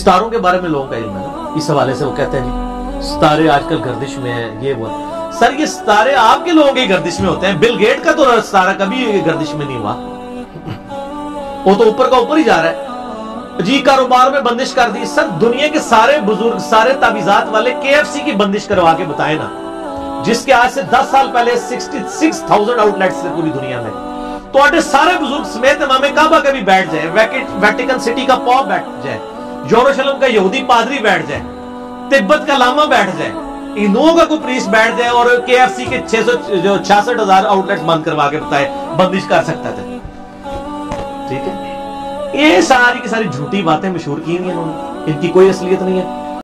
सितारों के बारे में लोगों का इल्म है। इस हवाले से वो कहते हैं जी सितारे आजकल गर्दिश में है ये वो सर ये सितारे आपके लोगों की गर्दिश में होते हैं। बिल गेट का तो सितारा कभी गर्दिश में नहीं हुआ। वो तो ऊपर का ऊपर ही जा रहा है। जी कारोबार में बंदिश कर दी। सर दुनिया के सारे बुज़ुर्ग सारे ताबीजात वाले के की बंदिश करवा के बताए ना। जिसके आज से 10 साल पहले 66,000 आउटलेट्स थे पूरी दुनिया में। तो सारे बुज़ुर्ग समेत इमाम काबा का भी बैठ जाए वेटिकन सिटी का पॉ बैठ जाए। जोरोशलम का यहूदी पादरी बैठ जाए, तिब्बत का लामा बैठ जाए इनों का कोई प्रीस बैठ जाए और के एफ़ सी के छह सौ, जो छियासठ हज़ार आउटलेट बंद करवा के बताए, बंदिश कर सकता था। ठीक है? ये सारी की सारी झूठी बातें मशहूर की गई इन्होंने। इनकी कोई असलियत नहीं है।